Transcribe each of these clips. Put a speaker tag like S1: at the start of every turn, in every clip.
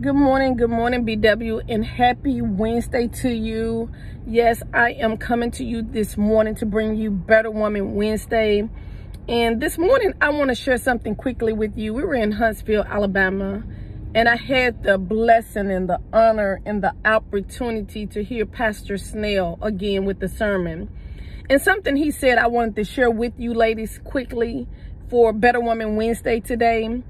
S1: Good morning, good morning, BW, and happy Wednesday to you. Yes, I am coming to you this morning to bring you Better Woman Wednesday. And this morning, I want to share something quickly with you. We were in Huntsville, Alabama, and I had the blessing and the honor and the opportunity to hear Pastor Snell again with the sermon. And something he said I wanted to share with you ladies quickly for Better Woman Wednesday today.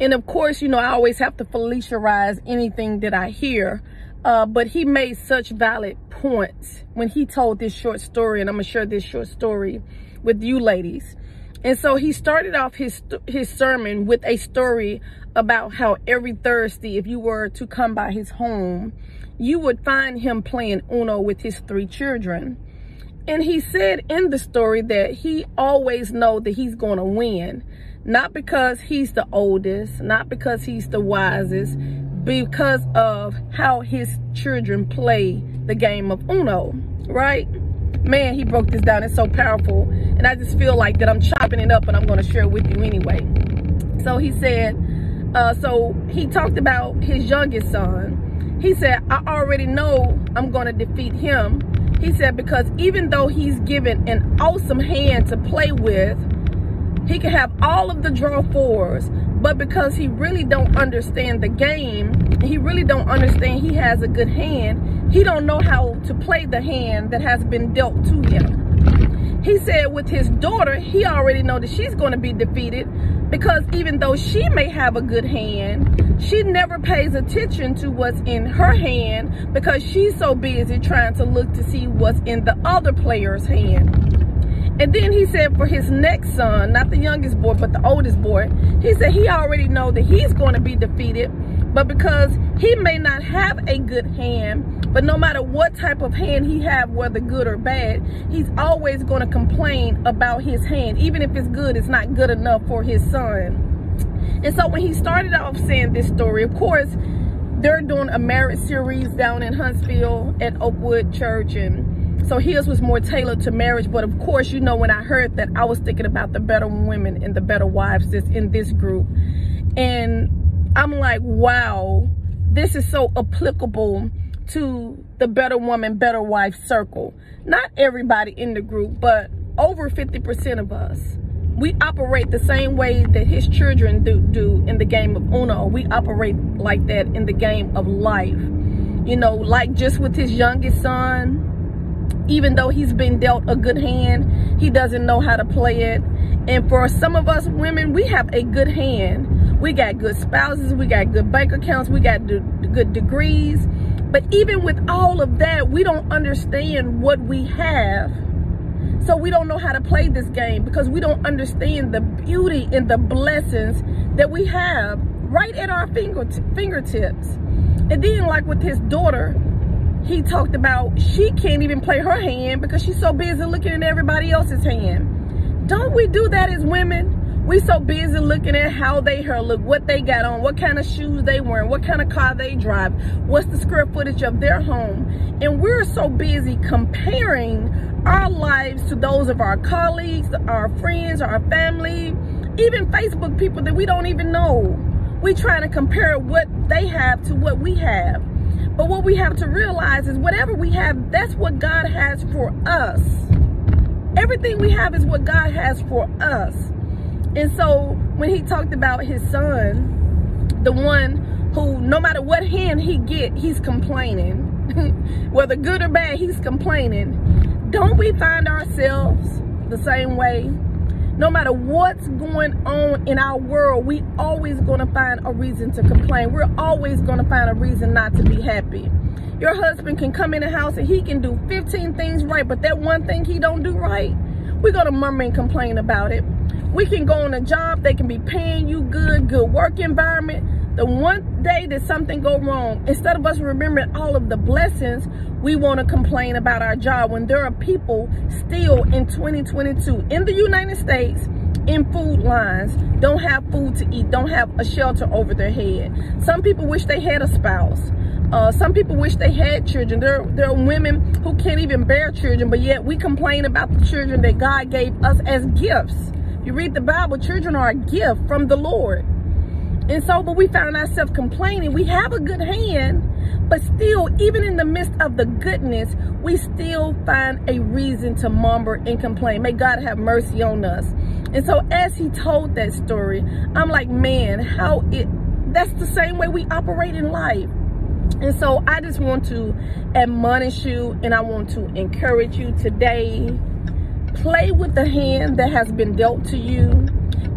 S1: And of course, you know, I always have to Feliciarize anything that I hear. Uh, but he made such valid points when he told this short story. And I'm to share this short story with you ladies. And so he started off his his sermon with a story about how every Thursday, if you were to come by his home, you would find him playing Uno with his three children. And he said in the story that he always know that he's going to win. Not because he's the oldest, not because he's the wisest, because of how his children play the game of Uno, right? Man, he broke this down. It's so powerful. And I just feel like that I'm chopping it up and I'm going to share it with you anyway. So he said, uh, so he talked about his youngest son. He said, I already know I'm going to defeat him. He said, because even though he's given an awesome hand to play with, he can have all of the draw fours, but because he really don't understand the game, he really don't understand he has a good hand, he don't know how to play the hand that has been dealt to him. He said with his daughter, he already know that she's going to be defeated because even though she may have a good hand, she never pays attention to what's in her hand because she's so busy trying to look to see what's in the other player's hand. And then he said for his next son, not the youngest boy, but the oldest boy, he said he already know that he's going to be defeated. But because he may not have a good hand, but no matter what type of hand he have, whether good or bad, he's always going to complain about his hand. Even if it's good, it's not good enough for his son. And so when he started off saying this story, of course, they're doing a marriage series down in Huntsville at Oakwood Church and so his was more tailored to marriage. But of course, you know, when I heard that, I was thinking about the better women and the better wives that's in this group. And I'm like, wow, this is so applicable to the better woman, better wife circle. Not everybody in the group, but over 50% of us. We operate the same way that his children do, do in the game of Uno. We operate like that in the game of life. You know, like just with his youngest son, even though he's been dealt a good hand, he doesn't know how to play it. And for some of us women, we have a good hand. We got good spouses, we got good bank accounts, we got good degrees. But even with all of that, we don't understand what we have. So we don't know how to play this game because we don't understand the beauty and the blessings that we have right at our fingertips. And then like with his daughter, he talked about she can't even play her hand because she's so busy looking at everybody else's hand. Don't we do that as women? We so busy looking at how they hair look, what they got on, what kind of shoes they wearing, what kind of car they drive, what's the square footage of their home. And we're so busy comparing our lives to those of our colleagues, our friends, our family, even Facebook people that we don't even know. We trying to compare what they have to what we have. But what we have to realize is whatever we have, that's what God has for us. Everything we have is what God has for us. And so when he talked about his son, the one who no matter what hand he get, he's complaining. Whether good or bad, he's complaining. Don't we find ourselves the same way? no matter what's going on in our world, we always going to find a reason to complain. We're always going to find a reason not to be happy. Your husband can come in the house and he can do 15 things right, but that one thing he don't do right, we're going to murmur and complain about it. We can go on a job, they can be paying you good, good work environment, the one day that something go wrong, instead of us remembering all of the blessings, we want to complain about our job when there are people still in 2022 in the United States in food lines, don't have food to eat, don't have a shelter over their head. Some people wish they had a spouse. Uh, some people wish they had children. There, there are women who can't even bear children, but yet we complain about the children that God gave us as gifts. You read the Bible, children are a gift from the Lord. And so, but we found ourselves complaining. We have a good hand, but still, even in the midst of the goodness, we still find a reason to mumble and complain. May God have mercy on us. And so as he told that story, I'm like, man, how it, that's the same way we operate in life. And so I just want to admonish you and I want to encourage you today. Play with the hand that has been dealt to you.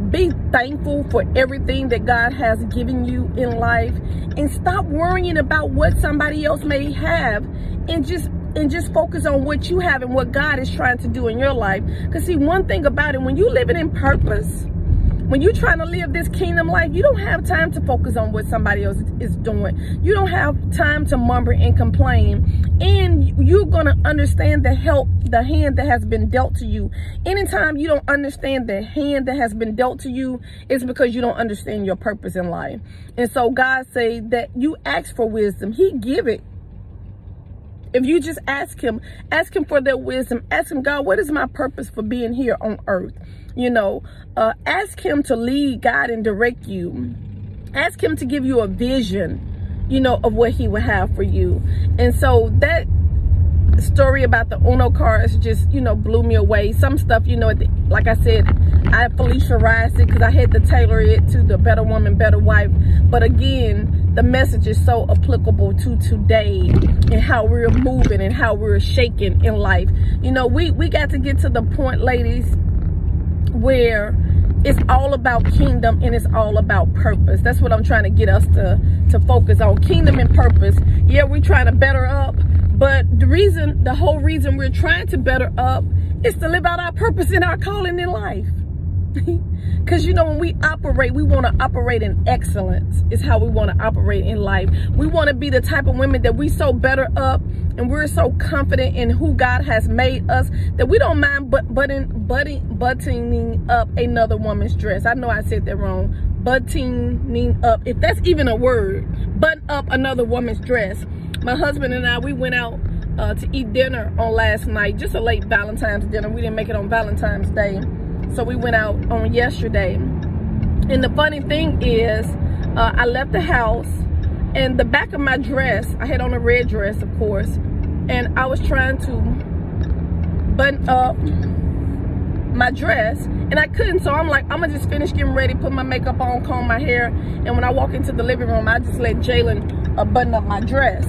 S1: Be thankful for everything that God has given you in life and stop worrying about what somebody else may have and just and just focus on what you have and what God is trying to do in your life. Because see, one thing about it, when you're living in purpose, when you're trying to live this kingdom life, you don't have time to focus on what somebody else is doing. You don't have time to mumble and complain. And you're going to understand the help, the hand that has been dealt to you. Anytime you don't understand the hand that has been dealt to you, it's because you don't understand your purpose in life. And so God say that you ask for wisdom. He give it. If you just ask him, ask him for that wisdom. Ask him, God, what is my purpose for being here on earth? You know, uh, ask him to lead, guide, and direct you. Ask him to give you a vision, you know, of what he would have for you. And so that story about the Uno cards just, you know, blew me away. Some stuff, you know, like I said, I Feliciaized it because I had to tailor it to the better woman, better wife. But again, the message is so applicable to today and how we're moving and how we're shaking in life. You know, we, we got to get to the point, ladies, where it's all about kingdom and it's all about purpose. That's what I'm trying to get us to, to focus on. Kingdom and purpose. Yeah, we're trying to better up, but the reason, the whole reason we're trying to better up is to live out our purpose and our calling in life. Because, you know, when we operate, we want to operate in excellence is how we want to operate in life. We want to be the type of women that we so better up and we're so confident in who God has made us that we don't mind but butting, butting, buttoning up another woman's dress. I know I said that wrong. Buttoning up, if that's even a word, button up another woman's dress my husband and I, we went out uh, to eat dinner on last night, just a late Valentine's dinner. We didn't make it on Valentine's Day. So we went out on yesterday. And the funny thing is, uh, I left the house and the back of my dress, I had on a red dress, of course, and I was trying to button up my dress and I couldn't so I'm like I'm gonna just finish getting ready put my makeup on comb my hair and when I walk into the living room I just let Jalen uh, button up my dress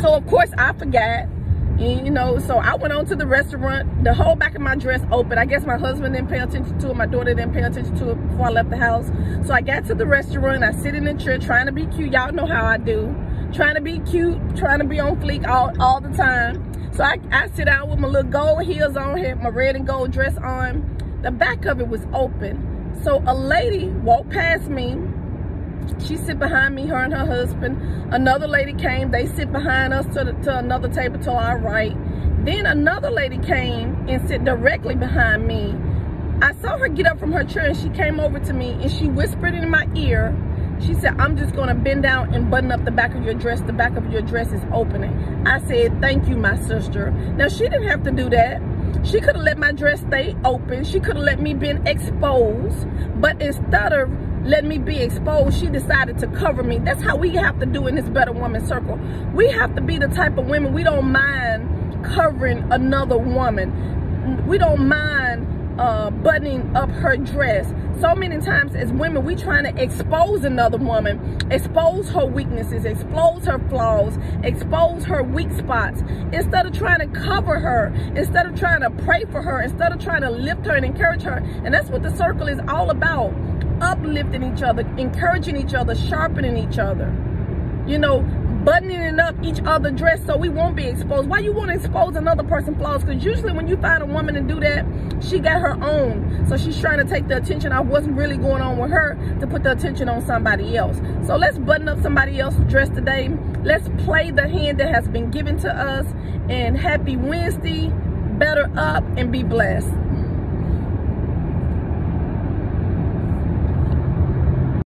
S1: so of course I forgot. And, you know, so I went on to the restaurant, the whole back of my dress open. I guess my husband didn't pay attention to it. My daughter didn't pay attention to it before I left the house. So I got to the restaurant. I sit in the chair trying to be cute. Y'all know how I do. Trying to be cute, trying to be on fleek all, all the time. So I, I sit down with my little gold heels on, had my red and gold dress on. The back of it was open. So a lady walked past me she sit behind me, her and her husband. Another lady came, they sit behind us to, the, to another table to our right. Then another lady came and sit directly behind me. I saw her get up from her chair and she came over to me and she whispered in my ear. She said, I'm just gonna bend down and button up the back of your dress. The back of your dress is opening. I said, thank you, my sister. Now she didn't have to do that. She could have let my dress stay open. She could have let me be exposed. But instead of let me be exposed. She decided to cover me. That's how we have to do in this Better Woman Circle. We have to be the type of women, we don't mind covering another woman. We don't mind uh, buttoning up her dress. So many times as women, we trying to expose another woman, expose her weaknesses, expose her flaws, expose her weak spots, instead of trying to cover her, instead of trying to pray for her, instead of trying to lift her and encourage her. And that's what the circle is all about uplifting each other, encouraging each other, sharpening each other. You know, buttoning up each other dress so we won't be exposed. Why you want to expose another person's flaws? Because usually when you find a woman to do that, she got her own. So she's trying to take the attention off what's really going on with her to put the attention on somebody else. So let's button up somebody else's dress today. Let's play the hand that has been given to us. And happy Wednesday. Better up and be blessed.